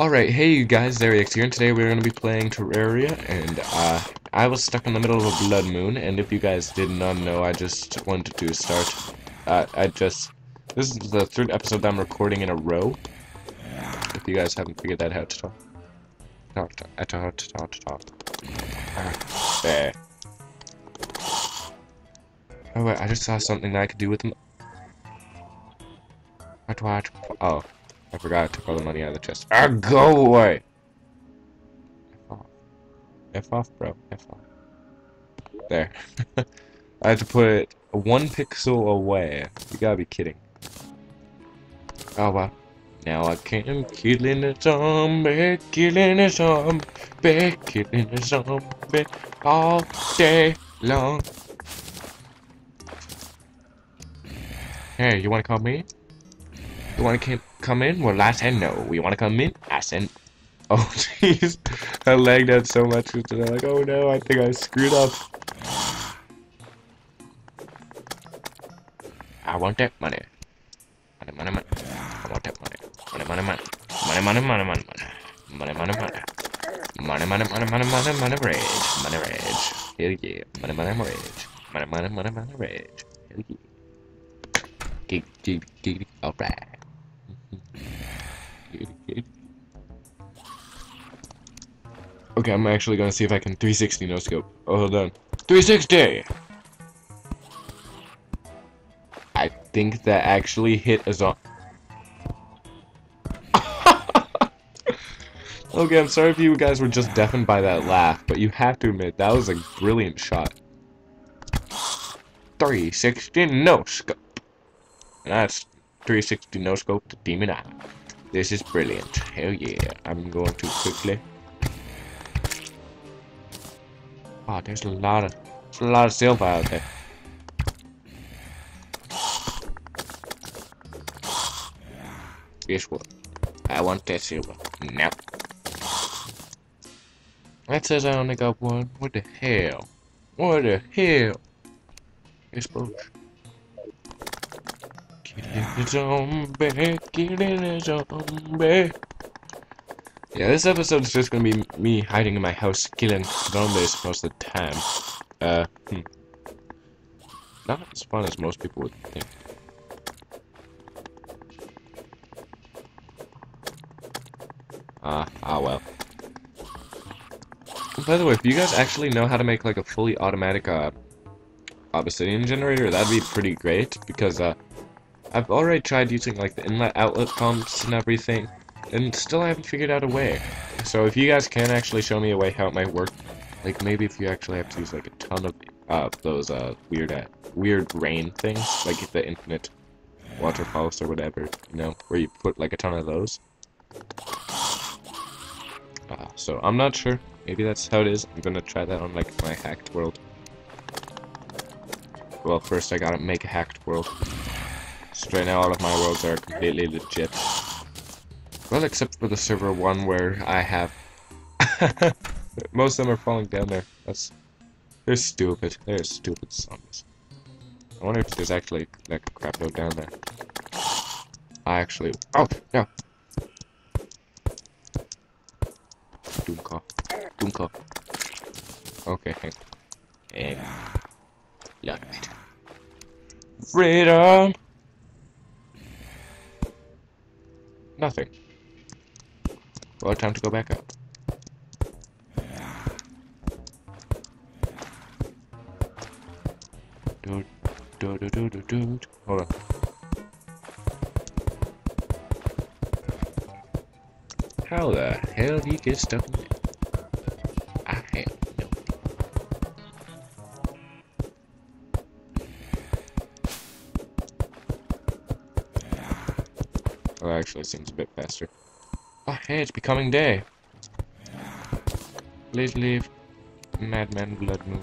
Alright, hey you guys, XeriaX here, and today we're going to be playing Terraria, and uh, I was stuck in the middle of a blood moon, and if you guys did not know, I just wanted to start, uh, I just, this is the third episode that I'm recording in a row, if you guys haven't figured that out talk, talk, talk, talk, talk, ah, there. Oh wait, I just saw something that I could do with them. What, what, oh. I forgot I took all the money out of the chest. Ah, go away! F off. F off, bro. F off. There. I had to put one pixel away. You gotta be kidding. Oh, wow. Now I can't killing a zombie, killing a zombie, killing a zombie all day long. Hey, you wanna call me? You wanna come come in? Well, I said no. You wanna come in? I said. Oh jeez, I lagged out so much today. Like, oh no, I think I screwed up. I want that money. Money, money, money. I want that money. Money, money, money. Money, money, money, money, money. Money, money, money. Money, money, money, money, money, money, rage. Money, rage. Hell yeah. Money, money, rage. Money, money, money, money, rage. Hell yeah. Gig, gig, gig, alright. Okay, I'm actually gonna see if I can 360 no scope. Oh, hold on. 360! I think that actually hit a zombie. okay, I'm sorry if you guys were just deafened by that laugh, but you have to admit, that was a brilliant shot. 360 no scope. That's 360 no scope to Demon Eye. This is brilliant. Hell yeah. I'm going to quickly. Oh, there's a lot of there's a lot of silver out there. Guess what? I want that silver. No. That says I only got one. What the hell? What the hell? Killing zombie, a zombie. Yeah, this episode is just gonna be me hiding in my house killing zombies most of the time. Uh, hmm. Not as fun as most people would think. Ah, uh, ah well. By the way, if you guys actually know how to make like a fully automatic uh, obsidian generator, that'd be pretty great because uh, I've already tried using like the inlet outlet pumps and everything, and still I haven't figured out a way. So if you guys can actually show me a way how it might work, like maybe if you actually have to use like a ton of uh, those uh, weird uh, weird rain things, like the infinite waterfalls or whatever, you know, where you put like a ton of those. Uh, so I'm not sure. Maybe that's how it is. I'm gonna try that on like my hacked world. Well, first I gotta make a hacked world. So right now all of my worlds are completely legit. Well, except for the server one where I have... Most of them are falling down there. That's... They're stupid. They're stupid zombies. I wonder if there's actually like crap load down there. I actually... Oh, no! Doomcough. Doomcough. Okay, hang And... Look it. Freedom! Nothing. Well, time to go back up. Hold on. How the hell do you get stuck in there? Actually seems a bit faster. Oh, hey, it's becoming day. Please leave. Madman Blood Moon.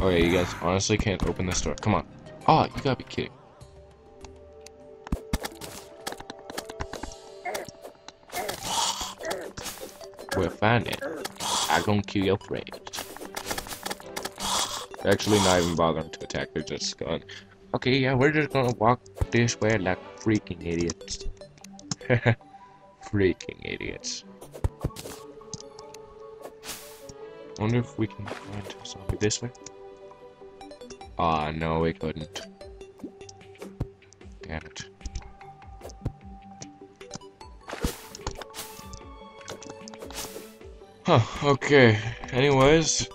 Oh yeah, you guys honestly can't open this door. Come on. Oh, you gotta be kidding. We'll find it. I gonna kill your. They're actually not even bothering to attack, they're just going, okay, yeah, we're just gonna walk this way like freaking idiots. freaking idiots. Wonder if we can find a zombie this way. Ah, oh, no, we couldn't. Damn it. Huh, okay. Anyways,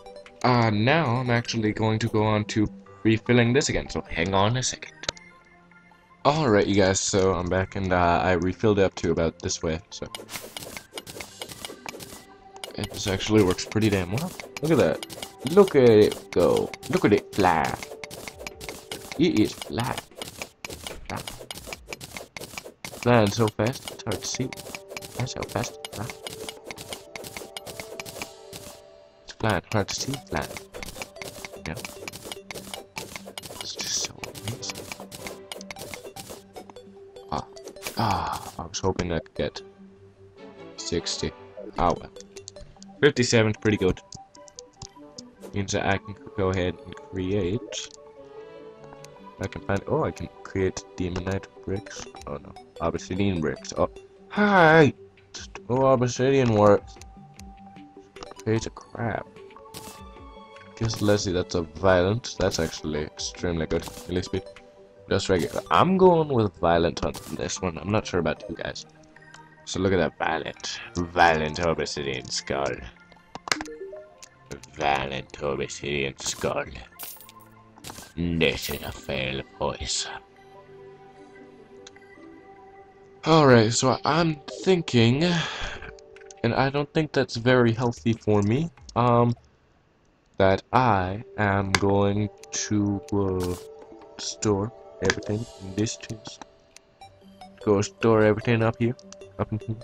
uh, now I'm actually going to go on to refilling this again, so hang on a second. Alright, you guys, so I'm back, and uh, I refilled it up to about this way, so... This actually works pretty damn well. Look at that. Look at it go. Look at it fly. It is fly. Flying so fast, it's hard to see. That's how fast it flies. It's flying, hard to see, flying. Yeah. Ah, I was hoping I could get 60. Oh well. 57 is pretty good. Means that I can go ahead and create. I can find. Oh, I can create demonite bricks. Oh no, obsidian bricks. Oh, hi. Oh, obsidian works. Create a crap. Guess Leslie, that's a violent. That's actually extremely good. At be just regular. I'm going with violent on this one. I'm not sure about you guys. So look at that violent, violent obsidian skull. Violent obsidian skull. This is a fail voice. Alright, so I'm thinking, and I don't think that's very healthy for me, um, that I am going to uh, store everything in this chest. Go store everything up here. Up in here.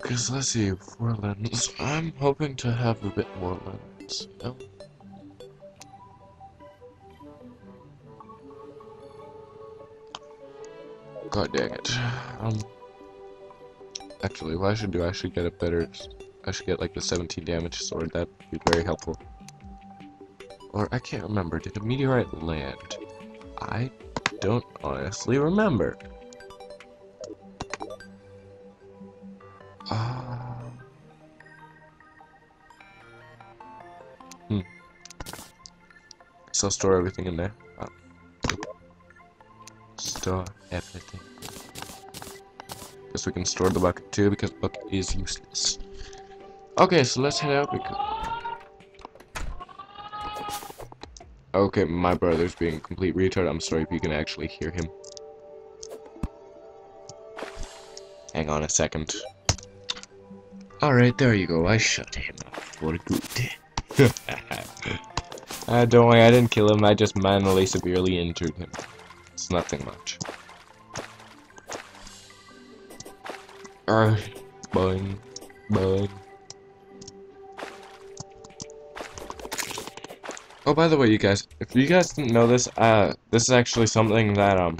Because let's see, four lens. I'm hoping to have a bit more lens. God dang it. Um. Actually, what I should do, I should get a better. I should get like the 17 damage sword. That'd be very helpful. Or I can't remember. Did a meteorite land? I don't honestly remember. Uh, hmm. So store everything in there. Oh. Store everything. Guess we can store the bucket too because bucket is useless. Okay, so let's head out because Okay, my brother's being a complete retard. I'm sorry if you can actually hear him. Hang on a second. Alright, there you go. I shut him up for good. uh, don't worry, I didn't kill him. I just manually severely injured him. It's nothing much. Alright. Boing. Boing. Oh, by the way, you guys, if you guys didn't know this, uh, this is actually something that, um,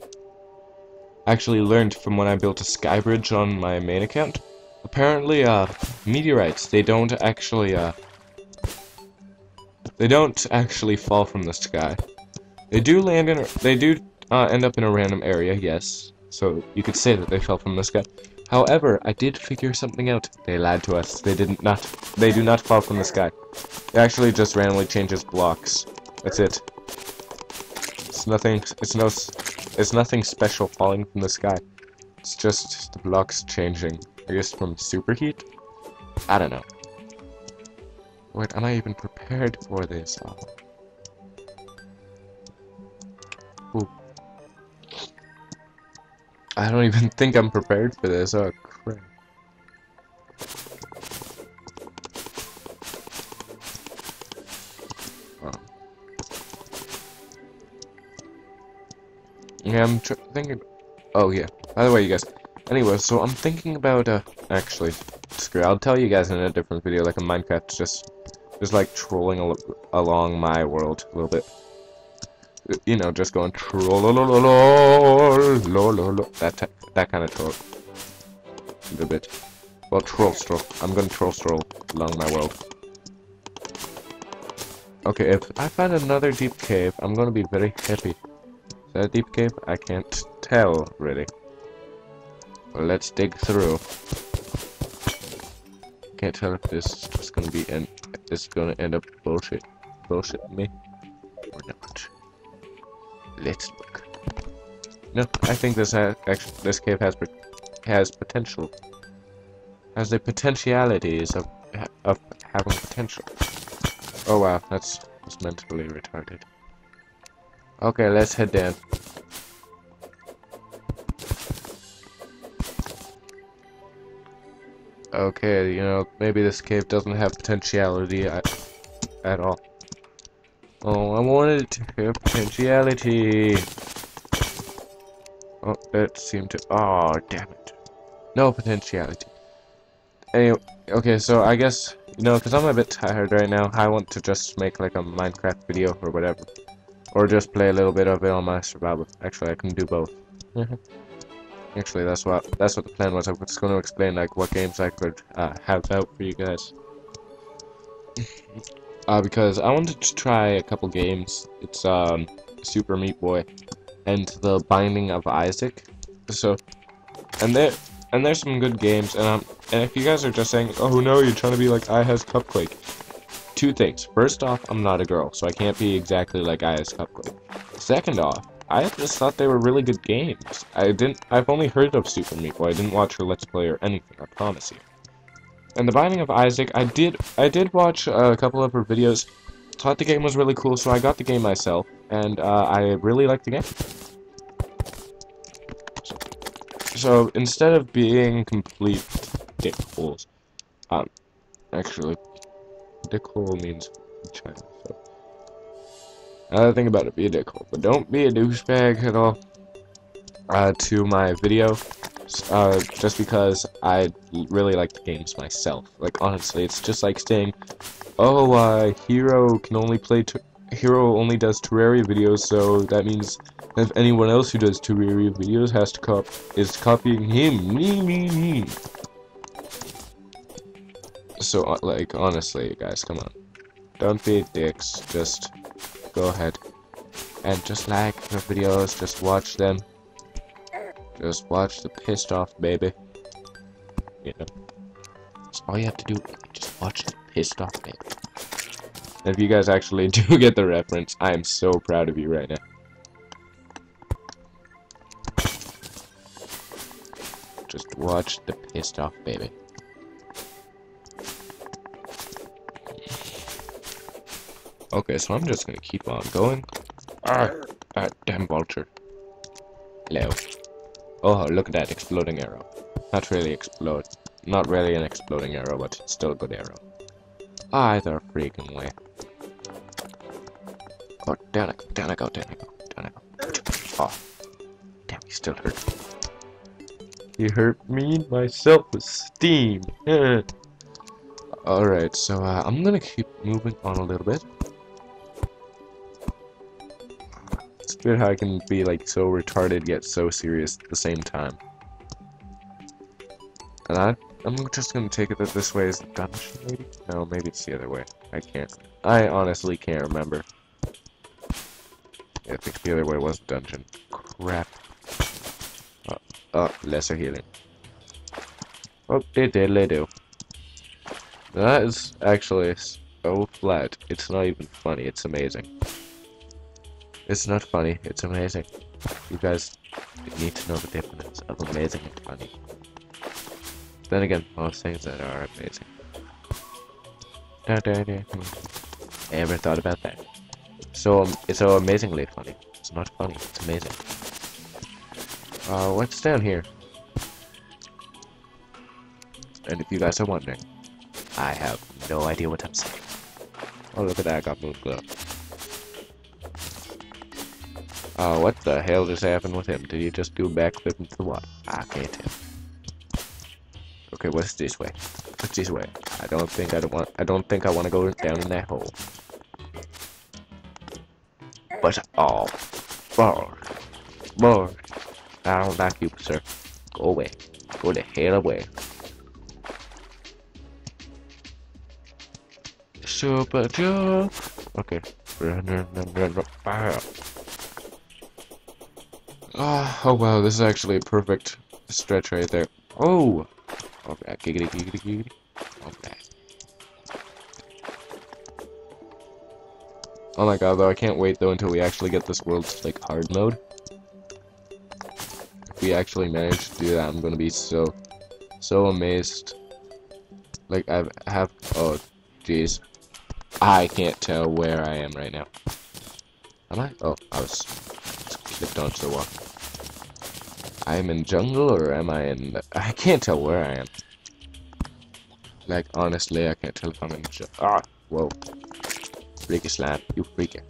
actually learned from when I built a sky bridge on my main account. Apparently, uh, meteorites, they don't actually, uh, they don't actually fall from the sky. They do land in, they do, uh, end up in a random area, yes. So, you could say that they fell from the sky. However, I did figure something out. They lied to us. They didn't not. They do not fall from the sky. It actually just randomly changes blocks. That's it. It's nothing. It's no. It's nothing special falling from the sky. It's just the blocks changing. I guess from superheat. I don't know. Wait, am I even prepared for this? Oh. I don't even think I'm prepared for this. Oh, crap. Yeah, I'm thinking... Oh, yeah. By the way, you guys. Anyway, so I'm thinking about, uh... Actually, screw I'll tell you guys in a different video, like a Minecraft, just... Just, like, trolling al along my world a little bit you know, just going troll that that kind of troll. A bit. Well, troll stroll. I'm gonna troll stroll along my world. Okay, if I find another deep cave, I'm gonna be very happy. Is that a deep cave? I can't tell, really. Let's dig through. Can't tell if this is just gonna be and It's gonna end up bullshit, bullshit me. Let's look. No, I think this ha actually this cave has has potential. Has the potentialities of of having potential. Oh wow, that's, that's mentally retarded. Okay, let's head down. Okay, you know, maybe this cave doesn't have potentiality at, at all. Oh, I wanted to have potentiality. Oh, that seemed to... Oh, damn it. No potentiality. Anyway, okay, so I guess, you know, because I'm a bit tired right now, I want to just make like a Minecraft video or whatever. Or just play a little bit of it on my survival. Actually, I can do both. Actually, that's what that's what the plan was. I was going to explain like what games I could uh, have out for you guys. Uh, because I wanted to try a couple games. It's um, Super Meat Boy and The Binding of Isaac. So, and there and there's some good games. And um, and if you guys are just saying, oh no, you're trying to be like iHasCupquake. Two things. First off, I'm not a girl, so I can't be exactly like iHasCupquake. Second off, I just thought they were really good games. I didn't. I've only heard of Super Meat Boy. I didn't watch her Let's Play or anything. I promise you. And the Binding of Isaac, I did. I did watch a couple of her videos. Thought the game was really cool, so I got the game myself, and uh, I really liked the game. So, so instead of being complete dickholes, um, actually, dickhole means China. So. Another thing about it, be a dickhole, but don't be a douchebag at all. Uh, to my video, uh, just because I really like the games myself. Like honestly, it's just like saying, "Oh, uh, Hero can only play. Hero only does Terraria videos, so that means if anyone else who does Terraria videos has to cop is copying him." Me, me, me. So, uh, like, honestly, guys, come on, don't be dicks. Just go ahead and just like the videos, just watch them. Just watch the pissed off baby. You know. That's all you have to do. Just watch the pissed off baby. And if you guys actually do get the reference, I am so proud of you right now. Just watch the pissed off baby. Okay, so I'm just gonna keep on going. Ah, ah damn vulture. Hello. Oh, look at that exploding arrow. Not really explode. Not really an exploding arrow, but still a good arrow. Either freaking way. Oh, down I go, down I go, down I go, down I go. Oh. Damn, he still hurt me. You hurt me, my self-esteem. Alright, so uh, I'm gonna keep moving on a little bit. Weird how I can be like so retarded yet so serious at the same time. And I, I'm just gonna take it that this way is the dungeon, maybe? No, maybe it's the other way. I can't. I honestly can't remember. Yeah, I think the other way was the dungeon. Crap. Oh, oh lesser healing. Oh, they did, they do. That is actually so flat. It's not even funny. It's amazing. It's not funny, it's amazing. You guys need to know the difference of amazing and funny. Then again, most things that are amazing. I ever thought about that. So, um, it's so amazingly funny. It's not funny, it's amazing. Uh, what's down here? And if you guys are wondering, I have no idea what I'm saying. Oh, look at that, I got moon glow. Oh, what the hell just happened with him? Did he just do a backflip into the water? Ah, I can't tell. Okay, what's this way? What's this way? I don't think I don't want. I don't think I want to go down in that hole. But oh, boy, boy, I don't like you, sir. Go away. Go the hell away. Super jump. Okay. Run, run, run, run, run. Oh, oh wow, this is actually a perfect stretch right there. Oh! Okay, giggity, giggity, giggity. Okay. Oh my god, though, I can't wait, though, until we actually get this world's, like, hard mode. If we actually manage to do that, I'm gonna be so, so amazed. Like, I have, oh, jeez. I can't tell where I am right now. Am I? Oh, I was clipped onto the wall. I am in jungle, or am I in. I can't tell where I am. Like, honestly, I can't tell if I'm in jungle. Ah, whoa. Freaky slam, you freaky.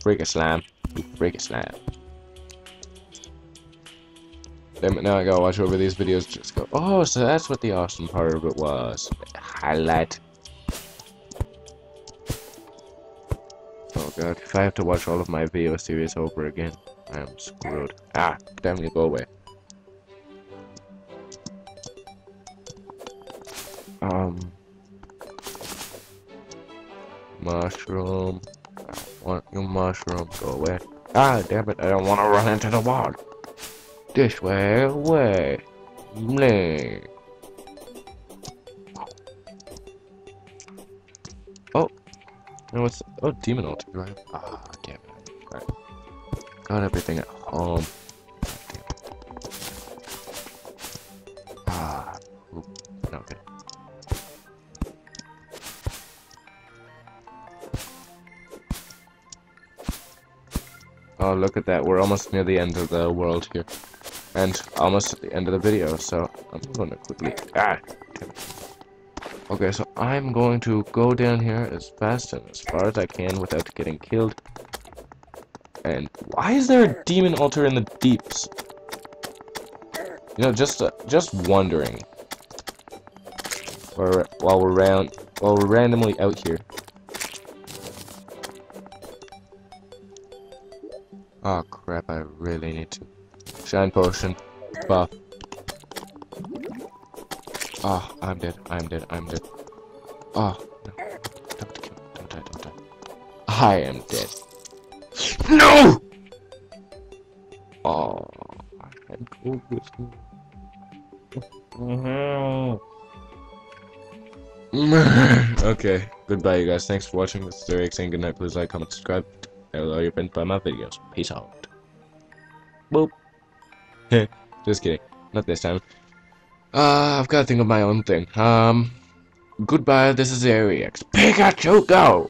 Freaky slam, you freaky slam. Damn it, now I gotta watch over these videos just go, oh, so that's what the awesome part of it was. Highlight. Oh god, if I have to watch all of my video series over again, I am screwed. Ah, damn you, go away. Um, Mushroom. I want your mushroom. Go away. Ah, damn it. I don't want to run into the wall. This way, away. Oh. No, what's... Oh, demon. Right. Ah. Got everything at home. Oh, look at that. We're almost near the end of the world here. And almost at the end of the video, so I'm going to quickly... Ah! Okay, so I'm going to go down here as fast and as far as I can without getting killed. And why is there a demon altar in the deeps? You know, just uh, just wondering. Or while we're round, while we're randomly out here. Oh crap, I really need to. Shine potion. Buff. Oh, I'm dead, I'm dead, I'm dead. Oh, no. Don't kill Don't die, don't die. I am dead. No! Oh, I had with okay, goodbye you guys. Thanks for watching. This is Eric saying goodnight. Please like, comment, subscribe. Hello, you've been by my videos. Peace out. Boop. Just kidding. Not this time. Uh, I've got to think of my own thing. Um, goodbye, this is Ariex. Pikachu, go!